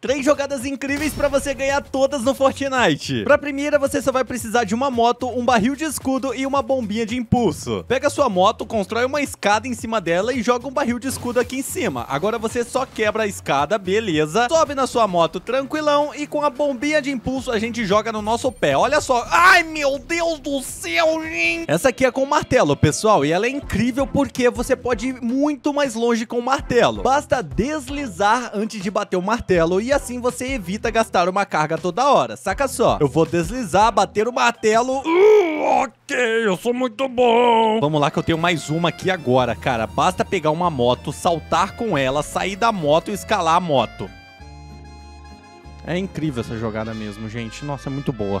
Três jogadas incríveis pra você ganhar todas no Fortnite. Pra primeira, você só vai precisar de uma moto, um barril de escudo e uma bombinha de impulso. Pega sua moto, constrói uma escada em cima dela e joga um barril de escudo aqui em cima. Agora você só quebra a escada, beleza. Sobe na sua moto tranquilão e com a bombinha de impulso a gente joga no nosso pé. Olha só. Ai, meu Deus do céu, gente. Essa aqui é com martelo, pessoal, e ela é incrível porque você pode ir muito mais longe com o martelo. Basta deslizar antes de bater o martelo e assim você evita gastar uma carga toda hora. Saca só, eu vou deslizar, bater o martelo. Uh, ok, eu sou muito bom. Vamos lá que eu tenho mais uma aqui agora, cara. Basta pegar uma moto, saltar com ela, sair da moto e escalar a moto. É incrível essa jogada mesmo, gente. Nossa, é muito boa.